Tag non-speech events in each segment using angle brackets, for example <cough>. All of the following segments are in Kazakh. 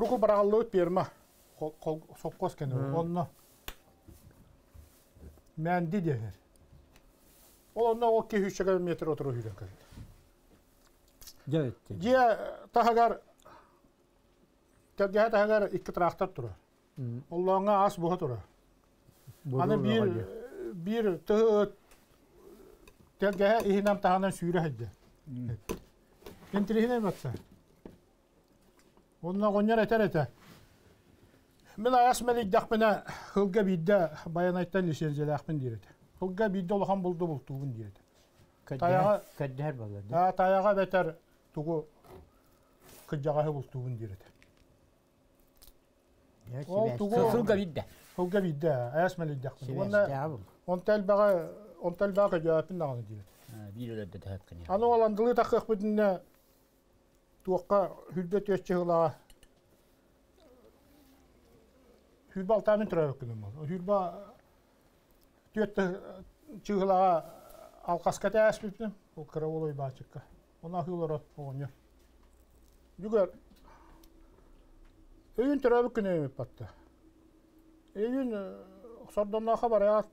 уругу барагаллыбыт берма. Соккос кені. Онно мәнді дегер. Ол онно о кехүшчеге метр отыру үйден кірді. Жабетте. Жия тахагар Тәгәһә тахагар ике трактор тора. Оллаңа ас буга тора. Аны бир бир тыгы тәгәһә иһинам таханан сүйрә хәдде. Энтрихне батса. Онна гоньяр этер эте. Мен аяс хылга биддә баян айттан ахмын дирет. Хылга биддә улхан булды бултугун дирет. Таяга- Кәддәр балады. Та таяга бетер тугу кыджагаһы бултугун дирет. Ол тугу бидде. хылга биддә аяс мәлик дәхмена. Онда он дирет. Ya. Аны оландылы tuokka hylbet öççehla hylbal tamin törökkünüm ol. Hylba työttö çığla alkaska täsbiptim. O kravoloy baçıkka. Ona hylora onyo. Yüger öyün Öğün törökkünüm patta. Öğün sordanna haber ayat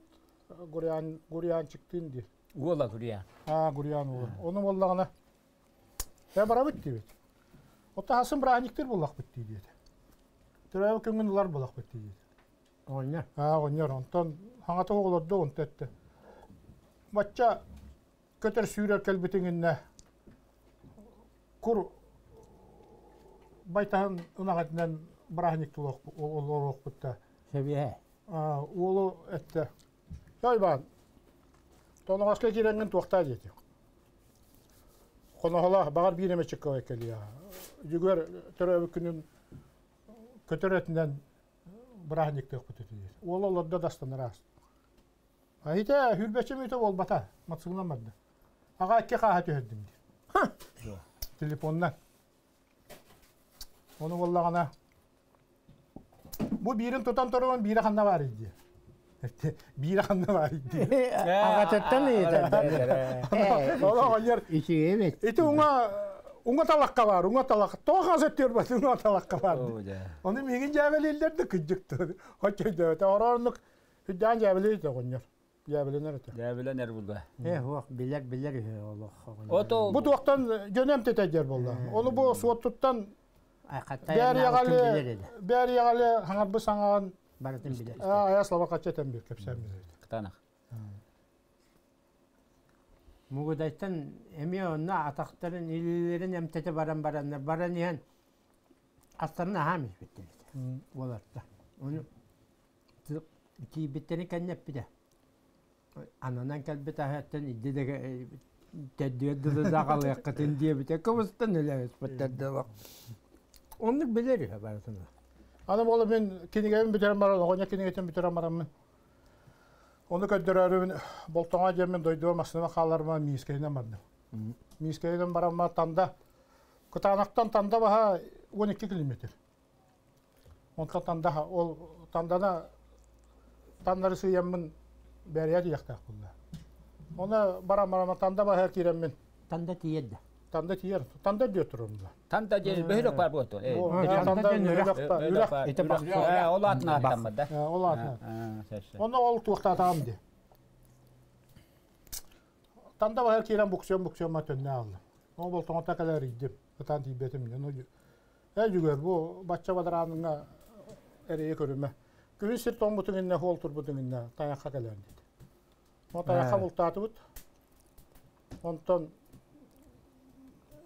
Guryan Guryan çıktın diye. Uola Guryan. Ha Guryan uola. Onun vallağına. Ya bara bitti bitti. Ота хасын браниктер боллақ бит дейді. Түрәбі көңін улар боллақ бит дейді. Ойна. А, онер, онтан хаңата оғылырды он тәтті. Батча көтер сүйрер кәлбетіңінне күр байтаһын ынағатынан браник олоқ бітті. Сәбиһә. Олы әтті. Яйбан, тоноғасқа керенген туақта деді. Қонағала бағар бейнеме чыққа өкелі. Жүгер түрі күнін көтеретінен браник төк бітеді деді. Ол оларда дастан рас. Айта, хүрбәче мүйті ол бата, матсығынамады. Аға әкке қаға төхедім деді. Телефоннан. Оны олағана. Бұл бирин тутан торон бири ханна бар иди. Бири ханна бар иди. Иши емет. Ити уңа уңа талакка бар, уңа талакка. Тоға бар, уңа талакка бар. Оны мегин жабелелерді күджікті. Хотчойды. Та орорлық хүддан жабелейді гонер. Жабеленер өте. Ya bilen er buldu. Е, уақ, билер, билер олық. Бу туақтан жөнем тетежер болды. Оны бу суоттуттан Айқаттай бәри билер ягалы еді. бәри ягалы хаңар бу саңаган Баратын билер. ая слава качетен бир кепсем. Kıtanak. Мугудайтан эми онна атақтарын илилерин эмтете баран баранна баран иһен астарына хамис биттелет. Оларда. Оны ки биттени кеннеп биде. Ананан калбет ахаттан иддеге тәддүәдді дағалы яққатын дие бите кымыстан элебес баттарды бак. Оны. Аны болы мен барам мен. Оны көддөрөрүм болтоңа жермен дойдуа масына каларма мискейден бардым. Мискейден барам танда. Кытанактан танда баха 12 километр. Онка танда ол тандана тандары сыйямын бәрия дияқта кулла. Оны барам барам танда баха кирем мен. Танда тиедді. Tanda tiyer. Tanda diyor turumda. Tam da gel behirok var bu Ha, tanda tanda diyor, yürek yürek. Ete bak. Ola atına atamadı. Ha, Ol atına. Ha, sesi. Onu ol tuğta tamam di. Tanda var buksiyon buksiyon. O bol tonta kadar idim. Katan tibetim ne no. He jüger bu batça badaranına ereye körüme. Gün sir ton butun inne hol tur butun inne tayakka gelen dedi. O tayakka bultatı. Ondan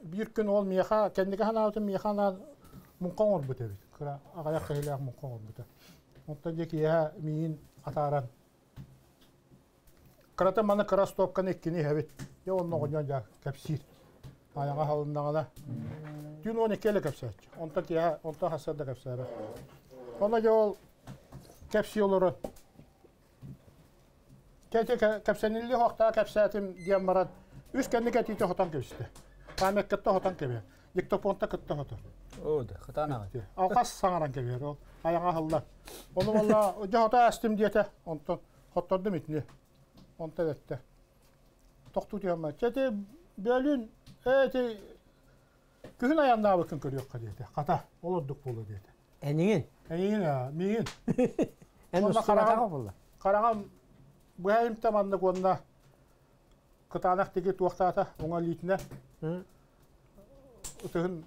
bir gün ol miyaha kendine hana otun miyaha na munkan ol bu tabi. Kıra ağayak kahilah munkan ol bu tabi. Ondan diye ki yaha miyin ataran. Kırata mana kıra stopkan ekkini hevet. Ya onun oğunyan ya kapsir. Ayağa halından ala. Dün on iki ele kapsaydı. Ondan ki yaha ondan hasar da kapsaydı. Ona yol kapsi olur. Kete kapsanilli hoqta kapsatim diyen marat. Üst kendi kati hotan kapsaydı. Памек кетте хотан кебе. Диктофонта кетте хотан. Oldu. Kıtanak. Алқас саңаран кебер ол. Аяга халла. Оны валла жохота астым диете. Онтон хоттордум итне. Онта детте. Тоқту диямма. Чете бөлүн эти күн аянда бакын көрөк деді. Ката олордук болу деді. Энигин. Әйін, а, миін. Эн Онда устуга караган- кытанақ теге туақтата, оңа литіне, ұтығын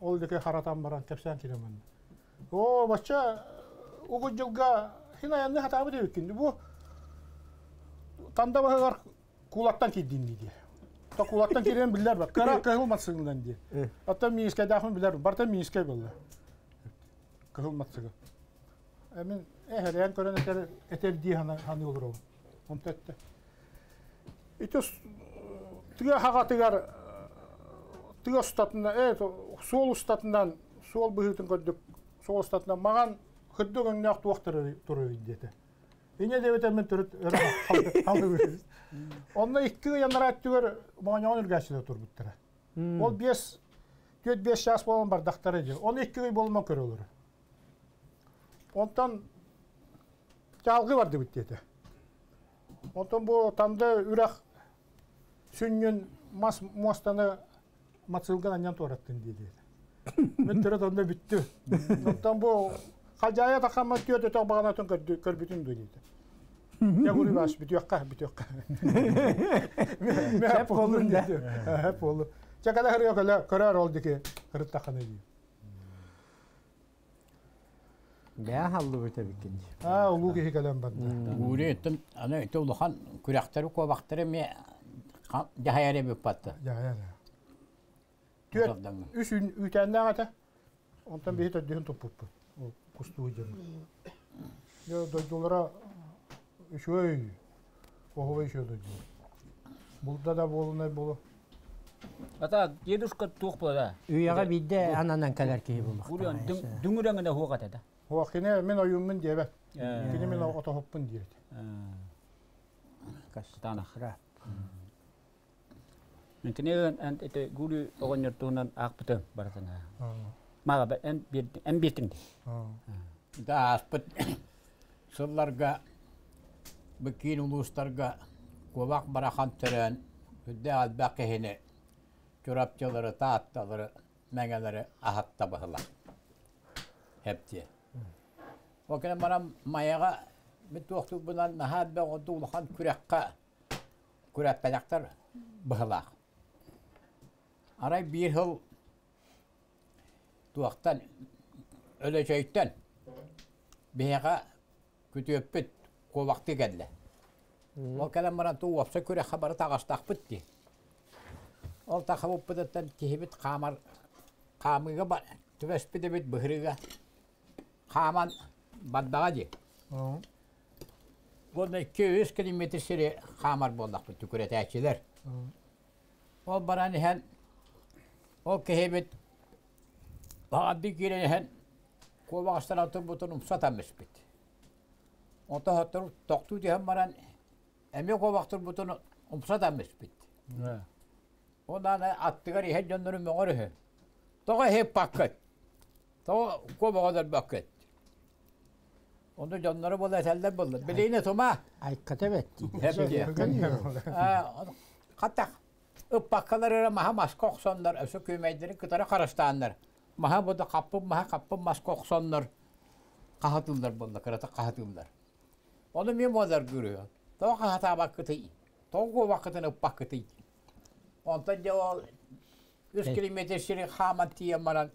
ол деке харатан баран, кәпсән келемін. О, бача, угу жылға хин аянны хатабы деп еккен. Бұ танда бағығар кулаттан келдейін дейді. Та кулаттан келген білдер бар. Кара кығылматсыңдан де. Hı. Ата мииске дахын бар. Барта мииске білді. Кығылматсыңы. Әмін әһәрән көрен этер этер ди хана ханы olur ол. Он тетте. Итос тиге хагатыгар тиге устатына э сол устатынан сол быһытын көрдүк. Сол устатынан маган хыддыгын нак туактыр туру дете. Ине деп мен төрөт халды. Онна икки янара түгөр маňaň үргәсине турбуттара. Ол 5 4 5 жас болгон бардактар эди. Оны икки үй болма көрөлөр. Онтан жалгы бар деп деді. Онтан бу тамда үрәк сүннен мас мостаны мацылган аньян тораттын дейді. <coughs> Мен төрөт онда бүттү. Онтан бу хажая такама түйөтө ток багана тон көрбүтүн дейді. Я говорю, ваш битюкка, битюкка. Хеп болдун да. Хеп болду. Чакада хырыга кала көрөр ол дике хырыт таканы ди. Бә халлы бите бикенди. А, аны ме батты. Онтан бейт. Ол жер. Я дойдулара үшөй. Оховай үшөй дойду. Булда да болунай болу. Ата дедушка бидде ананан хуга тада. О, кине мен дебе. Мен хоппун диет. Кастана хра. Мен кине ан эте гури огоньортунан акпыты баратана. Мага бе эн бир эн биртин. Да аспыт сылларга бекин улустарга кулак барахан төрөн үдде албак эхине чурапчылары таатталары мәңәләре ахатта бахыла. Хепти. Окене мана маяга бит туакту бунан нахат күрәппәләктәр бахыла. Арай бир хыл туактан өлөчөйттен бега күтөппит ковакты келді. Ол кәлем мана туу опса күрә хабары тагастак битти. Ол та хабып битеттен кихибит камар камыга бар түбәспиде бит быһырыга каман баддага ди. Бонда 200 км сире камар болдак бит күрә тәчилер. Ол баран وكهبت بعدي كيري هن كو باستنا تبوتن مسطا مسبت Ondan hatır toktu diye hem bana emek o vaktır bütün umsa da mesbit. Ondan attıgar ihe döndürüm ben oraya. Toğa hep bakkat. Toğa kova kadar bakkat. Onda canları bol eserler buldu. Bileğine toma. Ay katev etti. Hep şey, diye. Hatta ıppakkalar maha maska oksonlar, ösü köymeydirin kıtara karıştanlar. Maha bu da kapı, maha kapı maska oksonlar. Kahatıllar bunda, kırata kahatıllar. Onu mi modar görüyor. Doğu kahata bakıtı, doğu vakıtını ıppakıtı. Ondan ya o 100 kilometre şirin haman diye bana.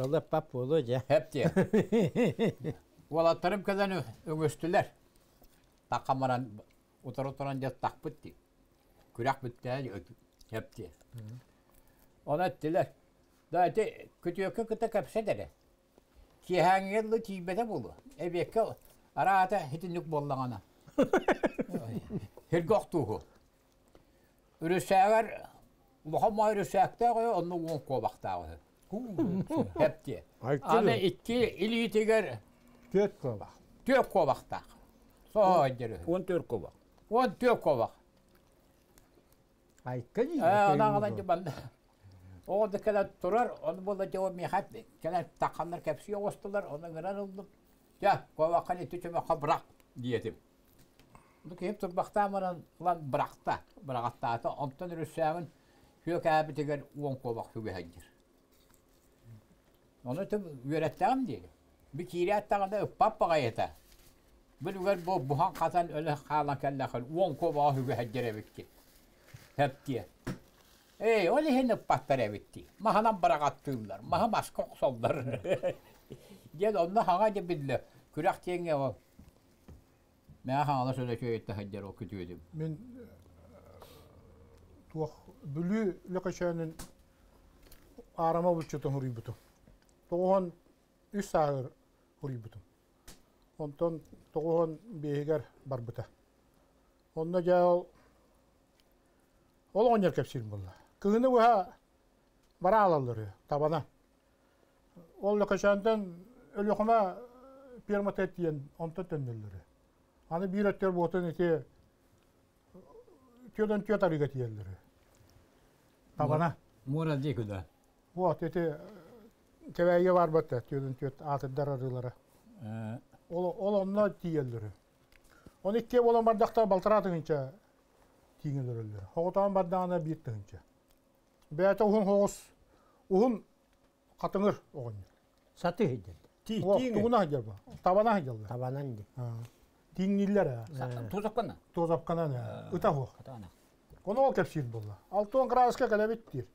Ondan pap olacak. Hep diye. <laughs> Valatlarım kadar öngüstüler. Takamaran, otur oturan diye tak bitti. Kürak bitti. Yaptı. Ona ettiler. Daha de kötü yok kıta kapsa dedi. Ki hangi yıllı tibete bulu. Ev yakka ara ata hitinlik bollan ana. <laughs> Hilgok tuğu. Ürüsəgər Muhammed Ürüsəkdə qoyu, onun on qovaqda qoyu. Hepti. Ana iki il yitigər. Dört qovaq. Dört qovaqda. Soğudur. On dört qovaq. On dört qovaq. Айткан же. Э, анагалан жубанда. Ол декелер турар, он было део мехат, келер тақанлар кепси оғыстылар, оны гынан олдым. Я, ковақаны түтіме қабырақ диетім. Бұл кейіп тұрбақта мұнан ұлан бірақта, бірақатта ата, онтан үрісәмін, Yok abi diğer on kovak hüge handir. Onu tüm öğrettiğim diye. Bir kiri attığında öppap bağayeta. Bir bu buhan katan öyle kalan kelle kıl. On kovak hüge handir evikti. Hep diye. Ey o lihin ıppatlara bitti. Mahanan bırak attığımlar. Maha maskok sollar. Gel onunla hana de bille. Kürak diyenge o. Ben hana söyle köy etti heccere o kütüydüm. Мен туох бүлүү лөкөчөнүн арама булчутун хуруйбутум. Тоғон үс сағыр хуруйбутум. Онтон тоғон бейгер барбыта. Онна жал ол оңер кепсил болла. Кыгыны буха бара алалары табана. Ол лөкөчөндөн өлөкөмө перматет диен онтон төннөлөрү. Аны бир өттөр ботун эти түйөдөн түйө тарыга тиеллери. Табана. Мура дикуда. Вот эти кебәйге бар түйөт атыдар арылары. Ол ол тиеллери. Он икке болон бардакта балтыратыгынча тиңелерлер. Хоготан бардагына биттигинче. Бәте ухун хогус ухун катыңыр огон. Саты хидден. Ти тугуна хажалба. Табана хажалба. Табанан ди. Тиңниллер. Тузаккана. Тозапканан ыта хох. Катана. Оны ол кепсил болла. Алтуан градуска кәләбиттир.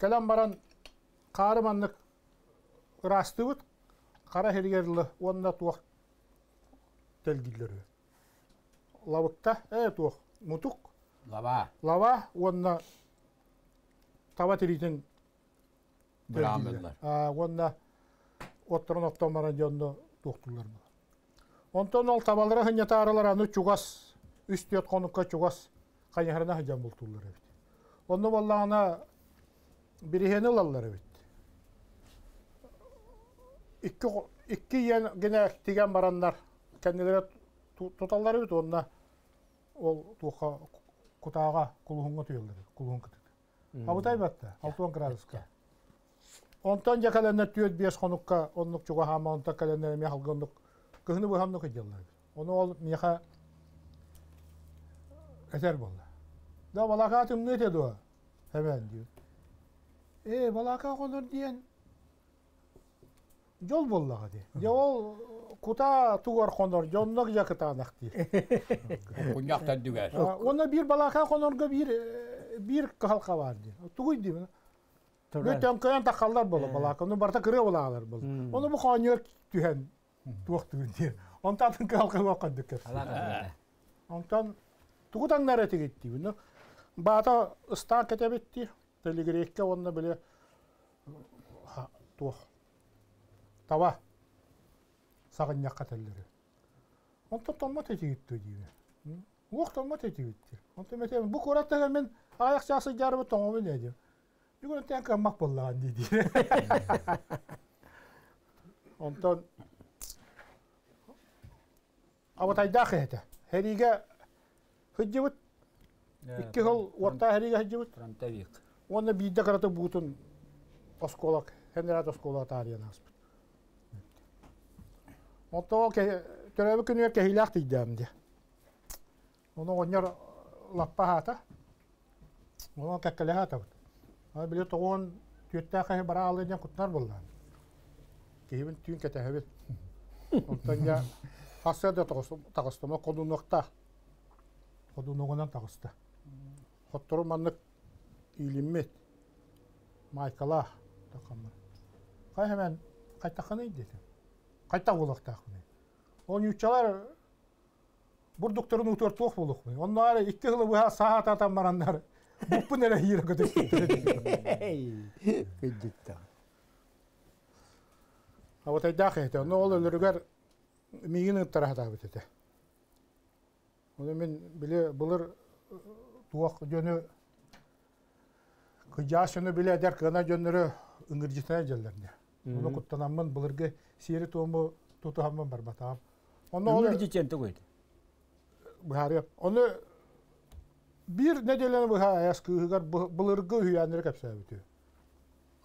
Кәләм баран қары маннык ырастыбыт, қара хергерлі, онна туақ телгиллері. Лавыкта, ә туақ, мутук, Лава. лава, онна таба теритін Брамылар. Онна баран жонно туқтулар бұл. Онтон ол табалары хынятарылар аны чугас, үст түйет конукка чугас, қайнахарына хыжан болтулар эбит. Онны боллағына бирихени лаллар эбит. Икки, икки ен гене тиген бараннар, кәннелері туталлар эбит, онна ол туха кутаға кулуһунга түйелдер, кулуһун кытык. Абытай батта, 6 градуска. Онтон жа каленне түйет биес хонукка оннук чуга хама онта каленне ми халгындык кыхны бу хамнук жыллар. Оны ол миха этер болла. Да балака тымны те до. Hemen diyor. E balaka konur diyen жол боллага ди. Я ол кута тугар конор жоннок ди. Оны бир балака бир бир халка бар ди. Тугуй ди. Такаллар боло балака. Оны барта кыре болагалар бол. Оны бу ханьер түһен туак түгүн ди. Онтан калка вакыт дикер. Онтан тугудан нарете гитти. Буну бата ыстан кетебитти. Телегрекке онна биле. Таба. Сагын якка теллери. Онтан томма тетигитти диби. Уох томма тетигитти. Онтан мете бу кураттага мен аяк часы жарыбы тоңо мен эди. Югун тен камак боллаган диди. Онтан Абатайда хете. Хериге хыджыбыт икки хыл орта хериге хыджыбыт. Фронтовик. Оны бийде караты бутун осколак, хенерат тариян аспыт. Онто ол төрөбү күнү кехилак тийдемди. Оны оньор лаппа хата. Оны кеккеле хата. Ай биле тогон түттә кайы бара алыдан кутнар булган. Кейбин түйін кетәһебит. Онтон я хасада тагыстыма кодунукта. Кодунугунан тагысты. Хоттуру маннык илиммет. Майкала такамма. Кай hemen кайтаханы иде. Кайта булактахны. Он ючалар бурдуктарын утор туох булук. Оннары икки хылы буга саат атан барандар. Буппу нере хире көтөк. Хиддитта. А вот айда хете, но ол өлөргөр мигин тарахта битете. Оны мен биле булыр туак жөнү кыжашыны биле дер кына ыңыржытына. Оны куттанамын булырга сири тому тутуамын бар батам. Geçen de koydu. бухари. Оны бир неделени буха аяс кыгар булырга хүйәнер кепсә битү.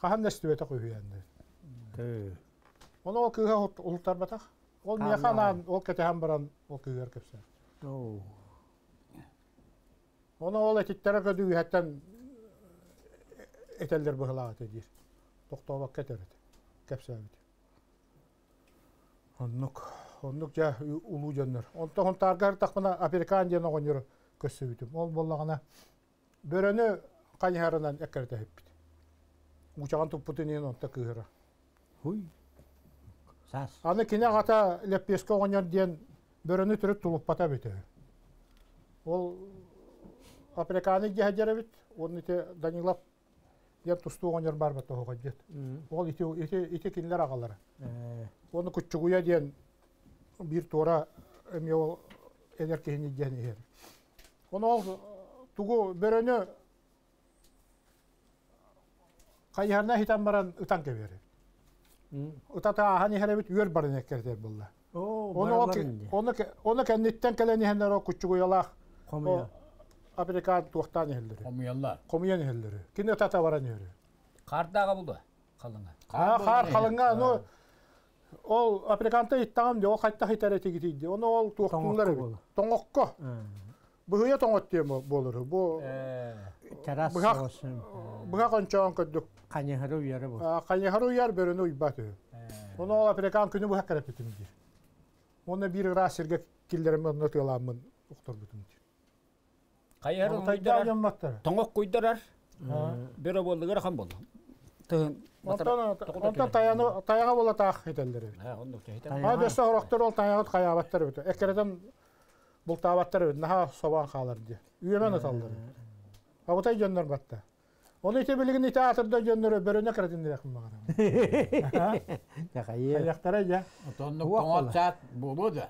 Хаһан нәстүбәтә хүйәнер. Оны ол кыга ултар батак. Ол мияханан ол кетеһен баран ол кепсә. Oo. Оны ол этиттәре көдү хәттән этелдер быһлаа тедир. Тохтобак кетер. Кепсә бит. Оннук, оннук жа улуу жоннор. Онто хонтаргар тахмана американ жана гоньор көссөбүтүм. Ол боллагана бөрөнү кайхарынан эккерте хеппит. Учаган туппутунен онта кыыра. Хуй. Сас. Аны кине гата леппеске гоньор диен бөрөнү түрүп тулуп бата бите. Ол американы жахажара бит. Оны те Данилов диен тусту гоньор бар бата хогат жет. Ол ити ити ити кинлер агалары. Э, Оны күччугуя диен бир тора эме ол кehini диен иһер. Оны ол тугу бөрөнү кайярна хитан баран ытан кебери. м. Утата хани херебит үйөр барын эккертер булла. Оны ол оны оны кенниттен келени хендер о күччугуялах Комуя. Американ туактан иһерлери. Комуялlar. Комуян иһерлери. Кине тата баран. Кардаға булды. Қалыңа. А хар халыңа ну ол африканта иттагам де ол кайтта хитаре тигитиди. Оны ол. Тоңокко. Э, Быһыя тоңот тем болор. Бу Террас Быхак- соғысын. быһа кончоон көдүк. Қанехару яры бұл. Кайхару яр бөрөнү уйбаты. Оны ол африкан күнү быһа кереп битимди. Оны бир раз сирге киллерим оны тыламын уктур ямматтар. Тоңық қойдарар. Бері болды, грахан болды. Тығын. Онтан таяны таяга бола таах хетелдери. Ha, onu da Таяга. А дөстө ороктор ол таягат каябаттар бит. Экереден бултабаттар бит. Наха собан калар ди. Үйемен аталдар. Абытай жоннор батта. Оны ите билигин ите атырда жоннор бөрөнө керетин дирек магара. Тақайы. Аяктара я. Тоңық Уақ тоңық бола.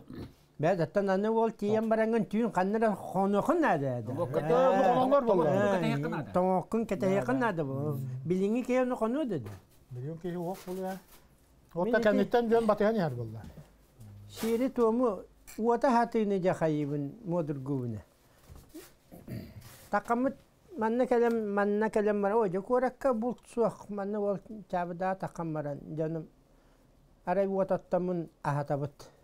Саат болады. Бәд аттан аны ол тиен баранган түйін қаннара қонықын ады. Тоңоңор болду. Тоңықын кете яқын ады бұл. Биліңі кейіні қону деді. Билигин ки ок бул я. Отта кенниттен жон батыган яр болду. Шири тому уата хатыны жахайыбын модур гуына. Тақамыт манна келем манна келем мара ой жокоракка бул суак манна ол чабыда тақам маран жаным арай уататтамын ахатабыт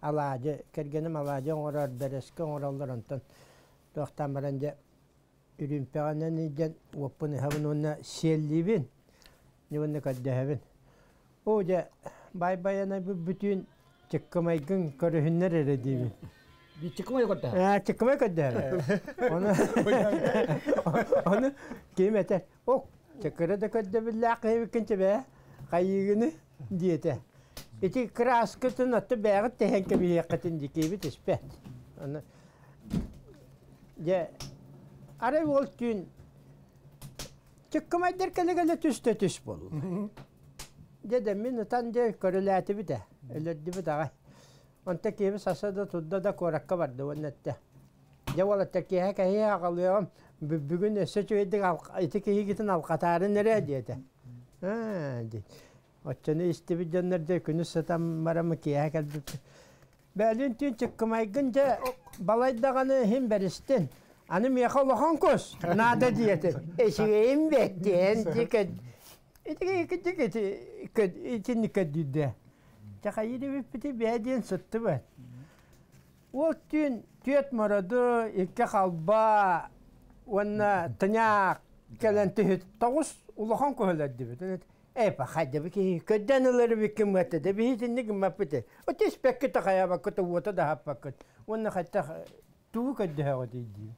алаажы кергеним алаажы оңорор береске оңороллор онтон тоқтан баран же үрүмпеганан ижен уоппун хабын онна селлибин нивынны каддехабин о же бай баяна бүтүн чыккамайгын көрүхүннер эре дийбин Bir çıkma yok orada. А, чыкмай көддөр. Оны Оны кемете. О, чыкыры да көддө билла кайы кинче бе. Кайыгыны диете. Ити краскытын атты бәгыт тәһәнке бие кытын дикеби теспе. Оны Же ары ол түн чыкмай дер келегеле төстө төс бол. Деде мен тан де көрөләте бите. Элерди бит агай. Онта сасада тудда да коракка барды оннетте. Жавала текке ка хия калыгам бүгүн эсе чөйдик ал гитин ал катары нере диете. А ди. Оччону истеби жоннорде күнү сатам марамы ки калды. Бәлін түн чыккымайгын же балайдағаны хим берістен. Аны меха лохан кос. Нада диеті. Эшігейім бәттен. Дикет. Итіге екі дикет. Итін кәдді. Чақа ері біппіті бәден сұтты бәт. Ол түн түйет мұрады, екі қалба, онна тыняқ кәлін түхіт тоғыз улахан көйләді бит. Эпа хайда бики көддән улары бики мәтә дә гмапыты. Отис пекке та хая бакыты ута да хаппакыт. Онна хатта туу көддә ха диди.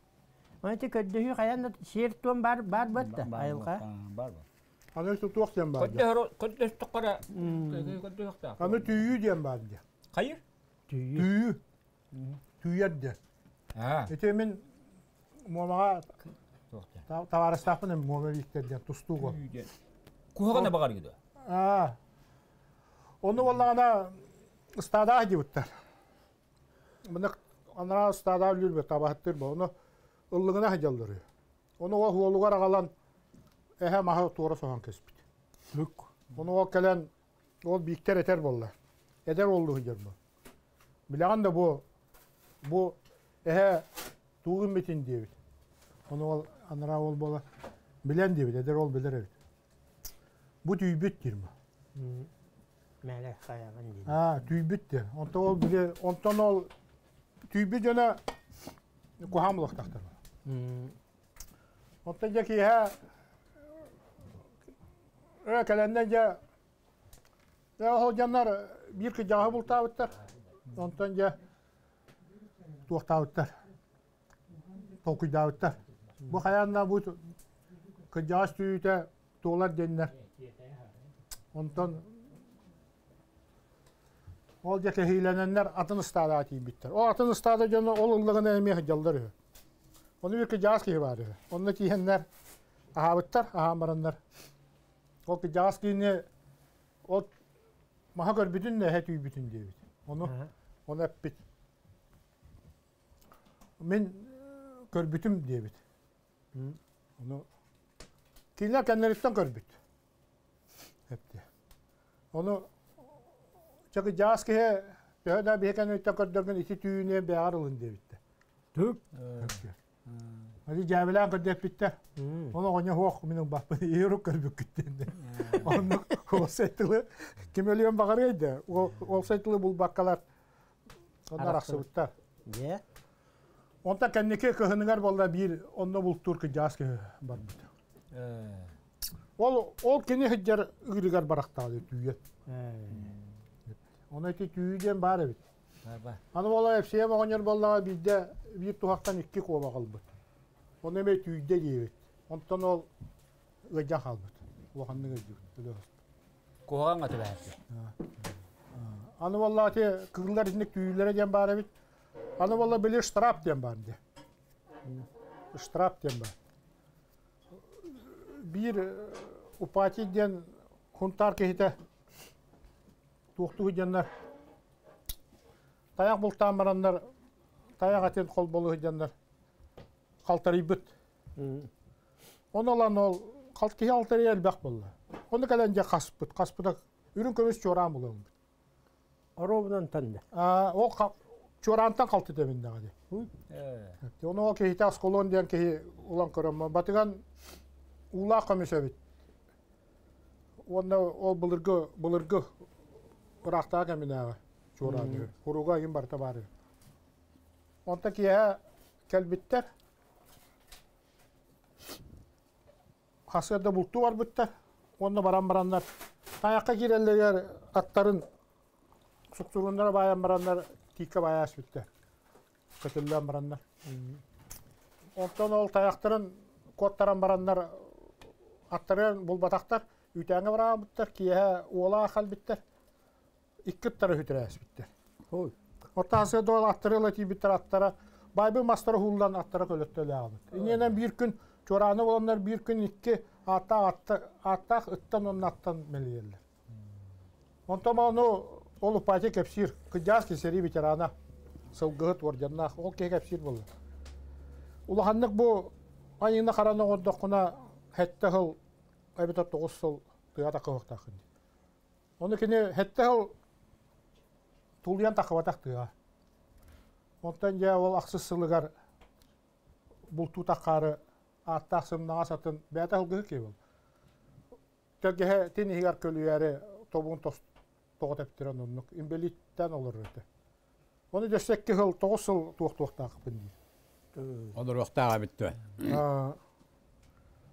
Көддә хаян шер туан бар бар батта. Айылга. Бар бар. Аны дем бар. Аны бар. Түйү. Түйүү. Түйәдде. Ha. Ите мен момага тустуго. Kuhagana bakar gidiyor. А. Оны боллагана стада дибуттар. Мына анара стада үлбе табаттыр бу. Оны ыллыгына хаҗалдыр. Оны ол хуолугар агалан эһе маха тура сохан кеспит. Лүк. Оны ол келен ол биктер етер болла. Эдер олду бу. Билеган да бу бу эһе тугын битин дебит. Оны ол анара ол бола билен дебит. Эдер ол билер эбит. Бу түйбүт дирме. Мәле хаяган диди. А, түйбүттер. Онта ол биле, онтан ол түйбү жана кухамлык тактар. Онта жа ки ха Ө каландан жа Я ол жаннар бир кыжағы бултабыттар. Онтон. Толкуйдабыттар. Бу хаянна бу деннер. Онтон ол же кехилененнер атын ыстада тийбиттер. О атын ыстада жана ол ыллыгына эме жалдар. Оны бир кыжаас кихи бар. Онны тиһеннер ахабыттар, ахамараннар. Ол кыжаас кийне ол маха көрбүтүн не хет үйбүтүн дебит. Оны оны эппит. Мен көрбүтүм дебит. Оны кинер кеннериттен көрбүт. Эпти. Оны чакы жаас кеhe Төһөдә бехен өттә көрдөргөн ити түйүнө бәгәр улын дебит. Түк. Али жабылан көрдөп битте. Оны гоня хуак минең бапы иеру көрбүк киттенде. Оны ол сайтылы ким өлгөн багар иде. Ол ол сайтылы бул баккалар. Onlar болда бир онно бул туркы жас ке бар бит. Ол ол кене хиджар ыгырыгар барактагы түйе. Оны ти түйден бар бит. Аны бола эпсие могонер боллага бидде бир тухактан икки куба калбыт. Оны эме түйде дейбит. Онтон ол ыжа калбыт. Улаханны гыжы. Куған аты бәрді. Аны болла те кыгылдар исинек түйүлөрө ден бар бит. Аны болла биле штраф ден бар де. Штраф ден бар. Бир э, упати ден хунтар кехите туктуу деннер. Таяк бултан барандар таяк атен кол болу деннер. Калтарыйбыт. Оны олан ол қалт кеhe алтары елбәк болды. Оны кәлен же қаспыт, қаспыта үрін көмес чоран болуын. Оробунан танды. А, Ол чорантан қалты демін дағады. Оны ол кехите асколон ден кехи улан көрім. Батыган ула көмес Оны ол бұлырғы ұрақтаға кәмін аға чораны. Құруға ем барта бары. Онта кеhe кәлбіттер. Хасырда бұлту бар бұттар. Онда баран барандар. Таяққа киреллер аттарын суқтурундар баян барандар тикке баяс бүттер. Көтілден барандар. Онтон ол таяқтарын коттаран барандар аттарын бұл батақтар үтәңе бара бұттар. Кие уола ақал біттер. Иккіттары хүтірәс біттер. Ой. Орта хасырда ол аттары тибиттер аттара. Байбы мастары хулдан аттара көлөттөле албыт. Иненен бир күн чораны боландар бир күн икки ата атта аттак ыттан онун аттан мелиерлер. Онтома ону ол упате кепсир кыжас кесери ветерана сылгыт орденна ол ке кепсир болду. Улаханнык бу айына караны ордокуна хетте хыл айбыта 9 сыл тыгата кыбыктакын. Оны кене хетте хыл тулуян такыбатак тыга. Онтан жа ол ақсыз сылыгар бұлту таққары аттақ сымнаға сатын бәті алгығы кей бол. Тәгеһе тен игар көлүяре тобун тос тоғот эптирен оннук имбелиттен олар өтө. Оны дөссекке хыл тоғыз сыл туақтақ бін. Olur uqtağa bitti.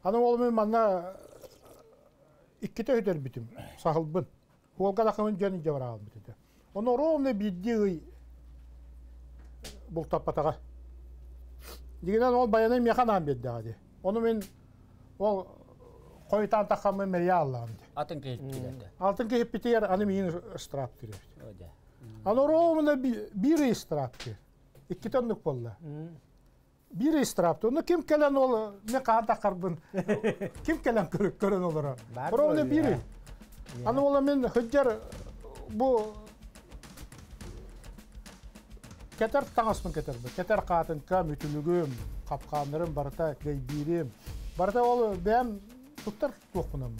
Аны ол мен манна икките өтер битим сахылбын. Хуолга дақымын жөнін жабара албыт еді. Оны ровно бидди ый бұл таппатаға. Дегенен ол баянай механам бедді ады. Оны мен ол таққамын мерия аллағым. Atın kıyıp Алтын кейіп бітер, аны страп тиреп. Öyle. Аны ровно бір страп тир. Икки тоннук болды. Бір страпты. Оны ким келен ол не қаан тақарбын. Ким келен Ровно бол, бири. я. Аны ола мен хүджер бу кетер таңасмын кетер бу. Кетер қатын кам үтүлүгүм, капканырым барта кей бирим. Барта ол бәм туттар туқпынан.